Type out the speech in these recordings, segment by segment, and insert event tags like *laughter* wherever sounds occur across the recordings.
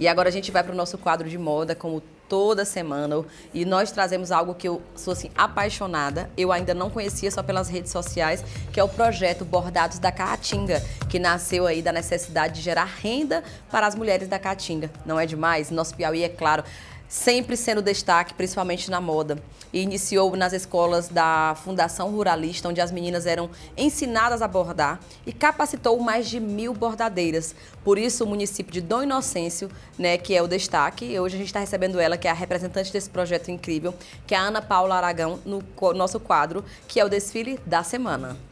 E agora a gente vai para o nosso quadro de moda, como toda semana. E nós trazemos algo que eu sou assim apaixonada. Eu ainda não conhecia só pelas redes sociais, que é o projeto Bordados da Caatinga, que nasceu aí da necessidade de gerar renda para as mulheres da Caatinga. Não é demais? Nosso Piauí, é claro, sempre sendo destaque, principalmente na moda. E iniciou nas escolas da Fundação Ruralista, onde as meninas eram ensinadas a bordar e capacitou mais de mil bordadeiras. Por isso, o município de Dom Inocêncio, né, que é o destaque, e hoje a gente está recebendo ela, que é a representante desse projeto incrível, que é a Ana Paula Aragão, no nosso quadro, que é o desfile da semana.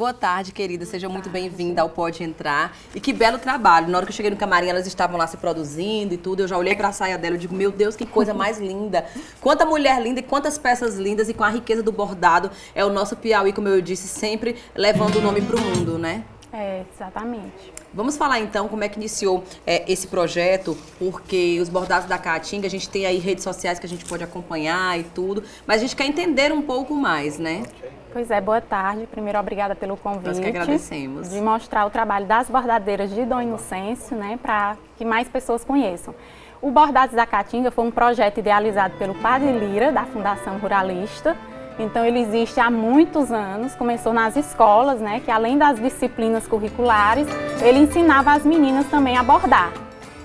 Boa tarde, querida. Seja muito bem-vinda ao Pode Entrar. E que belo trabalho. Na hora que eu cheguei no camarim, elas estavam lá se produzindo e tudo. Eu já olhei para a saia dela e digo, meu Deus, que coisa mais linda. Quanta mulher linda e quantas peças lindas e com a riqueza do bordado. É o nosso Piauí, como eu disse, sempre levando o nome para o mundo, né? É, exatamente. Vamos falar então como é que iniciou é, esse projeto, porque os bordados da Caatinga, a gente tem aí redes sociais que a gente pode acompanhar e tudo, mas a gente quer entender um pouco mais, né? Pois é, boa tarde. Primeiro, obrigada pelo convite. Nós que agradecemos. De mostrar o trabalho das bordadeiras de Dom Inocêncio, né, para que mais pessoas conheçam. O Bordados da Caatinga foi um projeto idealizado pelo Padre Lira, da Fundação Ruralista, então ele existe há muitos anos, começou nas escolas, né, que além das disciplinas curriculares, ele ensinava as meninas também a bordar.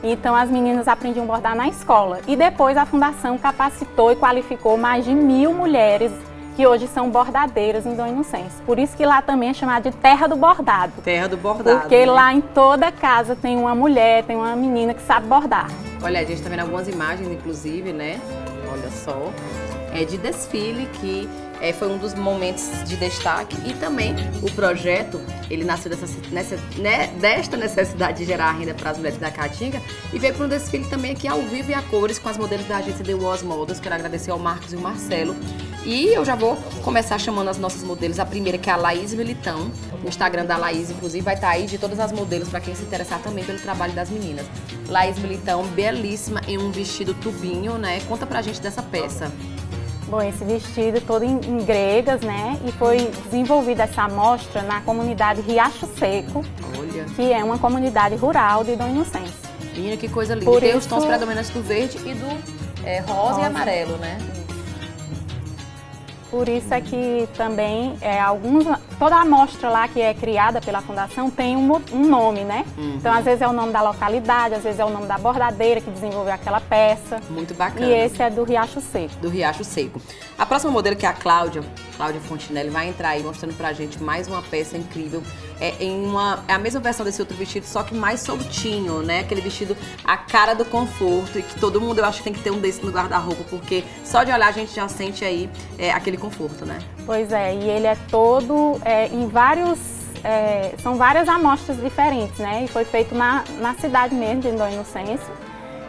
Então as meninas aprendiam a bordar na escola. E depois a fundação capacitou e qualificou mais de mil mulheres que hoje são bordadeiras em Dom Inocêncio. Por isso que lá também é chamado de Terra do Bordado. Terra do Bordado. Porque né? lá em toda casa tem uma mulher, tem uma menina que sabe bordar. Olha, a gente está vendo algumas imagens, inclusive, né? Olha só. É de desfile que é, foi um dos momentos de destaque e também o projeto, ele nasceu dessa, nessa, né, desta necessidade de gerar renda para as mulheres da Caatinga e veio para um desfile também aqui ao vivo e a cores com as modelos da agência The Was Models. Quero agradecer ao Marcos e ao Marcelo. E eu já vou começar chamando as nossas modelos. A primeira que é a Laís Militão. O Instagram da Laís, inclusive, vai estar tá aí de todas as modelos para quem se interessar também pelo trabalho das meninas. Laís Militão, belíssima em um vestido tubinho, né? Conta pra gente dessa peça. Bom, esse vestido todo em, em gregas, né? E foi desenvolvida essa amostra na comunidade Riacho Seco, Olha. que é uma comunidade rural de Dom Inocêncio. Menina, que coisa linda. Por Tem isso... os tons predominantes do verde e do é, rosa, rosa, e amarelo, né? Por isso é que também é, alguns, toda a amostra lá que é criada pela fundação tem um, um nome, né? Uhum. Então, às vezes é o nome da localidade, às vezes é o nome da bordadeira que desenvolveu aquela peça. Muito bacana. E esse é do Riacho Seco. Do Riacho Seco. A próxima modelo, que é a Cláudia, Cláudia Fontinelli, vai entrar aí mostrando pra gente mais uma peça incrível. É, em uma, é a mesma versão desse outro vestido, só que mais soltinho, né? Aquele vestido a cara do conforto e que todo mundo, eu acho tem que ter um desse no guarda-roupa, porque só de olhar a gente já sente aí é, aquele conforto, né? Pois é, e ele é todo é, em vários é, são várias amostras diferentes, né? E foi feito na, na cidade mesmo, de Dom Inocêncio.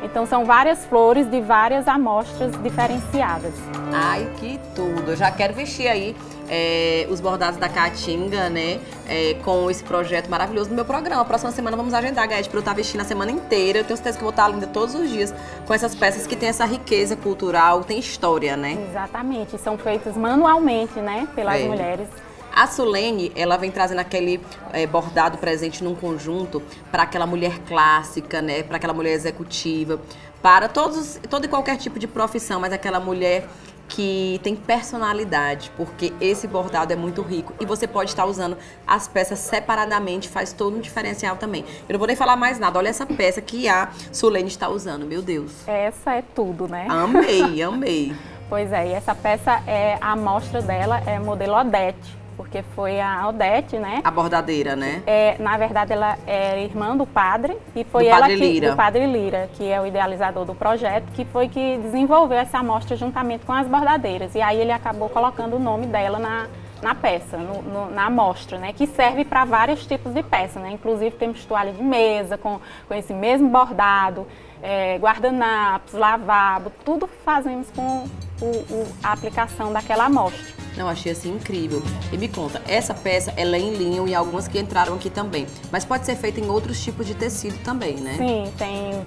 Então são várias flores de várias amostras diferenciadas. Ai, que tudo! Eu já quero vestir aí é, os bordados da Caatinga, né? É, com esse projeto maravilhoso no meu programa. Próxima semana vamos agendar, Gaete, para eu estar vestindo a semana inteira. Eu tenho certeza que eu vou estar linda todos os dias com essas peças que têm essa riqueza cultural, tem história, né? Exatamente. São feitas manualmente, né? Pelas é. mulheres. A Solene, ela vem trazendo aquele é, bordado presente num conjunto para aquela mulher clássica, né? Para aquela mulher executiva, para todos, todo e qualquer tipo de profissão, mas aquela mulher que tem personalidade, porque esse bordado é muito rico e você pode estar usando as peças separadamente, faz todo um diferencial também. Eu não vou nem falar mais nada, olha essa peça que a Sulene está usando, meu Deus. Essa é tudo, né? Amei, *laughs* amei. pois é, e essa peça, é a amostra dela é modelo Odete porque foi a Odete, né? A bordadeira, né? É, na verdade, ela é irmã do padre e foi do ela padre que Lira. do padre Lira, que é o idealizador do projeto, que foi que desenvolveu essa amostra juntamente com as bordadeiras. E aí ele acabou colocando o nome dela na, na peça, no, no, na amostra, né? Que serve para vários tipos de peça, né? Inclusive temos toalha de mesa com, com esse mesmo bordado, é, guardanapos, lavabo, tudo fazemos com o, o, a aplicação daquela amostra. Não, achei assim incrível. E me conta, essa peça ela é em linho e algumas que entraram aqui também. Mas pode ser feita em outros tipos de tecido também, né? Sim, tem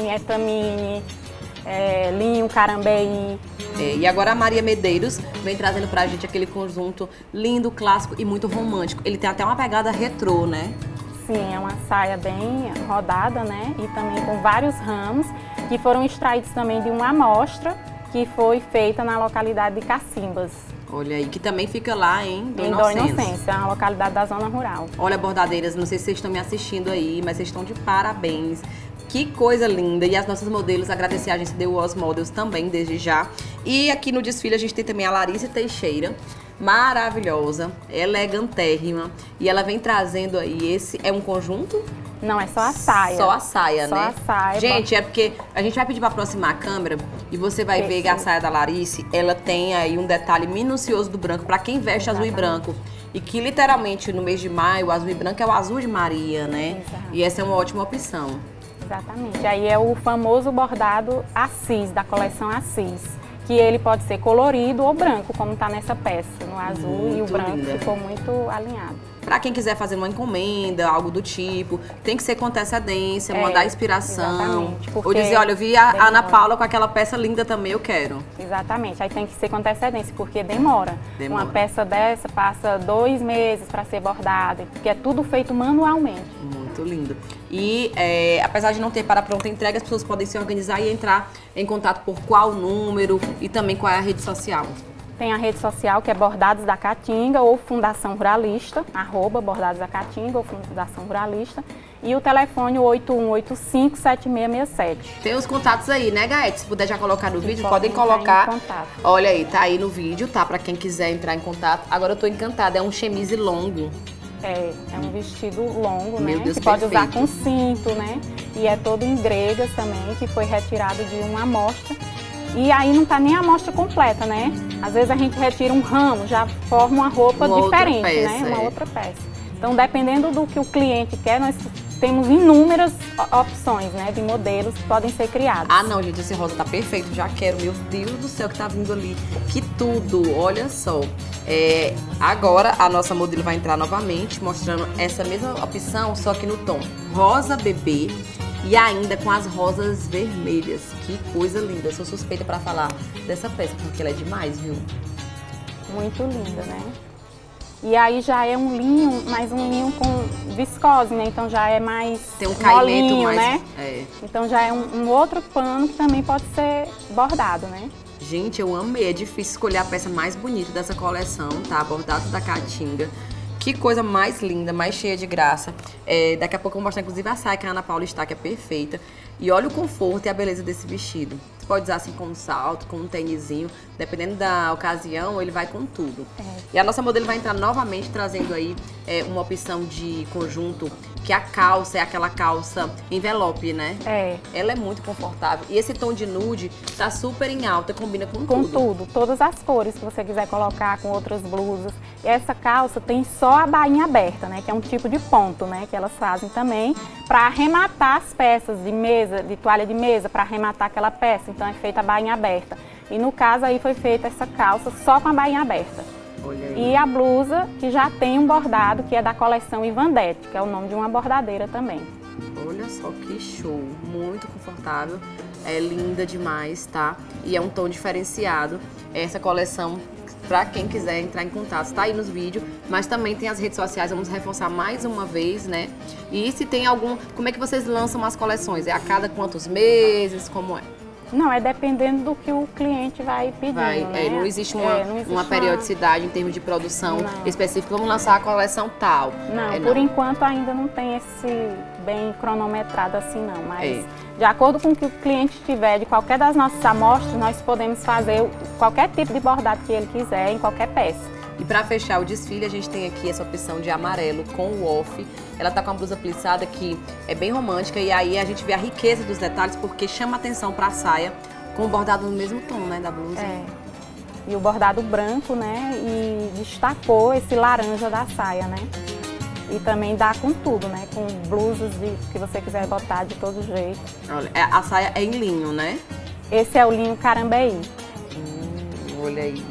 em etamine, é, linho, carambeí. É, e agora a Maria Medeiros vem trazendo pra gente aquele conjunto lindo, clássico e muito romântico. Ele tem até uma pegada retrô, né? Sim, é uma saia bem rodada, né? E também com vários ramos que foram extraídos também de uma amostra que foi feita na localidade de Cacimbas. Olha aí, que também fica lá em Dom Em Dom Inocência, uma localidade da zona rural. Olha, bordadeiras, não sei se vocês estão me assistindo aí, mas vocês estão de parabéns. Que coisa linda! E as nossas modelos, agradecer a agência The Was Models também, desde já. E aqui no desfile a gente tem também a Larissa Teixeira, maravilhosa, elegantérrima. E ela vem trazendo aí esse. É um conjunto? Não, é só a saia. Só a saia, Só né? a saia. Gente, é porque a gente vai pedir pra aproximar a câmera e você vai ver que a saia da Larice, ela tem aí um detalhe minucioso do branco pra quem veste azul e branco. E que literalmente no mês de maio, o azul e branco é o azul de Maria, né? Exato. E essa é uma ótima opção. Exatamente. Aí é o famoso bordado Assis, da coleção Assis. Que ele pode ser colorido ou branco, como está nessa peça. No azul e o Muito branco linda. ficou muito alinhado. Pra quem quiser fazer uma encomenda, algo do tipo, tem que ser com antecedência, É, mandar inspiração. Ou dizer, olha, eu vi a demora. Ana Paula com aquela peça linda também, eu quero. Exatamente. Aí tem que ser com antecedência, porque demora. Demora. Uma peça dessa passa dois meses para ser bordada, porque é tudo feito manualmente. Muito lindo. E é, apesar de não ter para pronta entrega, as pessoas podem se organizar e entrar em contato por qual número e também qual é a rede social. Tem a rede social que é Bordados da Caatinga ou Fundação Ruralista, arroba Bordados da Caatinga ou Fundação Ruralista. E o telefone 8185-7667. Tem os contatos aí, né, Gaete? Se puder já colocar no vídeo, podem podem colocar. contato. Olha aí, tá aí no vídeo, tá? Pra quem quiser entrar em contato. Agora eu tô encantada, é um chemise longo. É, é um vestido longo, Meu né? Deus, que pode usar com cinto, né? E é todo em gregas também, que foi retirado de uma amostra. E aí não tá nem a amostra completa, né? Às vezes a gente retira um ramo, já forma uma roupa Uma diferente, peça, né? Uma é. outra peça. Então, dependendo do que o cliente quer, nós temos inúmeras opções, né? De modelos que podem ser criados. Ah, não, gente, esse rosa tá perfeito, já quero. Meu Deus do céu, que tá vindo ali. Que tudo, olha só. É, agora a nossa modelo vai entrar novamente, mostrando essa mesma opção, só que no tom rosa bebê e ainda com as rosas vermelhas. Que coisa linda. Eu sou suspeita pra falar dessa peça, porque ela é demais, viu? Muito linda, né? E aí já é um linho, mas um linho com viscose, né? Então já é mais Tem um caimento molinho, mais. né? É. Então já é um, um outro pano que também pode ser bordado, né? Gente, eu amei. É difícil escolher a peça mais bonita dessa coleção, tá? Bordado da Caatinga. Que coisa mais linda, mais cheia de graça. É, daqui a pouco eu vou mostrar, inclusive, a saia que a Ana Paula está, que é perfeita. E olha o conforto e a beleza desse vestido. Pode usar assim com um salto, com um tênisinho. Dependendo da ocasião, ele vai com tudo. É. E a nossa modelo vai entrar novamente trazendo aí é, uma opção de conjunto, que a calça é aquela calça envelope, né? É, Ela é muito confortável. E esse tom de nude tá super em alta, combina com, com tudo. tudo, todas as cores que você quiser colocar com outras blusas. E essa calça tem só a bainha aberta, né? Que é um tipo de ponto, né? Que elas fazem também para arrematar as peças de mesa, de toalha de mesa, para arrematar aquela peça. Então é feita a bainha aberta. E no caso aí foi feita essa calça só com a bainha aberta. Olha aí. E a blusa que já tem um bordado, que é da coleção Ivandete, que é o nome de uma bordadeira também. Olha só que show. Muito confortável. É linda demais, tá? E é um tom diferenciado. Essa coleção, pra quem quiser entrar em contato, tá aí nos vídeos. Mas também tem as redes sociais, vamos reforçar mais uma vez, né? E se tem algum. Como é que vocês lançam as coleções? É a cada quantos meses? Como é? Não, é dependendo do que o cliente vai Vai, né? é, não existe uma, É, não existe uma periodicidade em termos de produção Não. específica. Vamos lançar a coleção tal. Não, É, por enquanto ainda não tem esse bem cronometrado assim não, mas É. de acordo com o que o cliente tiver de qualquer das nossas amostras, nós podemos fazer qualquer tipo de bordado que ele quiser em qualquer peça. E pra fechar o desfile, a gente tem aqui essa opção de amarelo com o off. Ela tá com uma blusa plissada que é bem romântica e aí a gente vê a riqueza dos detalhes porque chama atenção pra saia com o bordado no mesmo tom, né, da blusa. É. E o bordado branco, né? E destacou esse laranja da saia, né? E também dá com tudo, né? Com blusas de, que você quiser botar de todo jeito. Olha, é- a saia é em linho, né? Esse é o linho carambeí. Hum, olha aí.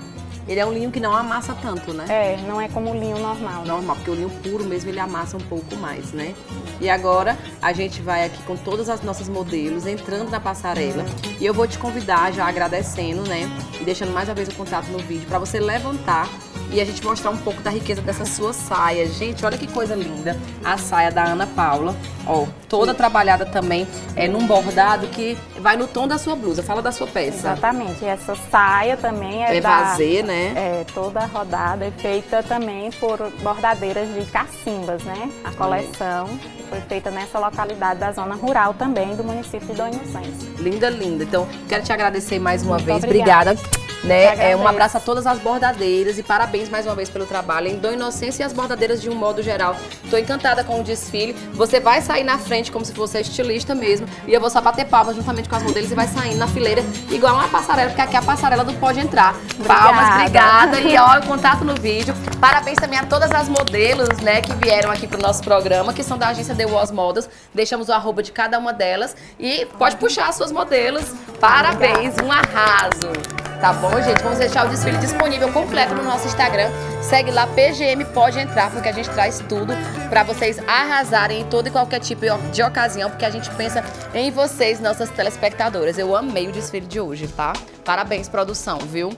Ele é um linho que não amassa tanto, né? É, não é como o linho normal. Né? Normal, porque o linho puro mesmo ele amassa um pouco mais, né? E agora a gente vai aqui com todas as nossas modelos entrando na passarela e eu vou te convidar já agradecendo, né? E deixando mais uma vez o contato no vídeo para você levantar e a gente mostrar um pouco da riqueza dessa sua saia. Gente, olha que coisa linda. A saia da Ana Paula, ó, toda trabalhada também é num bordado que vai no tom da sua blusa. Fala da sua peça. Exatamente. E essa saia também é, é da, vazê, né? É, toda rodada é feita também por bordadeiras de cacimbas, né? A coleção foi feita nessa localidade da zona rural também do município de Dom Inocêncio. Linda, linda. Então, quero te agradecer mais uma Muito vez. Obrigada. obrigada né? É, um abraço a todas as bordadeiras e parabéns mais uma vez pelo trabalho. Em Dom Inocência e as bordadeiras de um modo geral. Estou encantada com o desfile. Você vai sair na frente como se fosse estilista mesmo. E eu vou só bater palmas juntamente com as modelos e vai saindo na fileira igual uma passarela, porque aqui a passarela do Pode Entrar. Obrigada. Palmas, obrigada. E ó, o contato no vídeo. Parabéns também a todas as modelos, né, que vieram aqui pro nosso programa, que são da agência The Was Models. Deixamos o arroba de cada uma delas. E pode puxar as suas modelos. Parabéns, um arraso. Tá bom, gente? Vamos deixar o desfile disponível completo no nosso Instagram. Segue lá, PGM pode entrar, porque a gente traz tudo para vocês arrasarem em todo e qualquer tipo de ocasião, porque a gente pensa em vocês, nossas telespectadoras. Eu amei o desfile de hoje, tá? Parabéns, produção, viu?